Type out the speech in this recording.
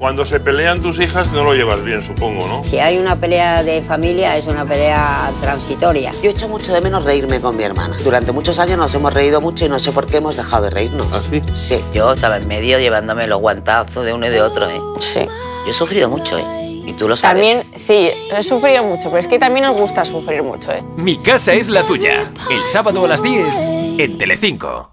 Cuando se pelean tus hijas no lo llevas bien, supongo, ¿no? Si hay una pelea de familia es una pelea transitoria. Yo echo mucho de menos reírme con mi hermana. Durante muchos años nos hemos reído mucho y no sé por qué hemos dejado de reírnos. ¿Ah, sí? Sí. Yo estaba en medio llevándome los guantazos de uno y de otro, ¿eh? Sí. Yo he sufrido mucho, ¿eh? Y tú lo sabes. También, sí, he sufrido mucho, pero es que también nos gusta sufrir mucho, ¿eh? Mi casa es la tuya. El sábado a las 10 en Telecinco.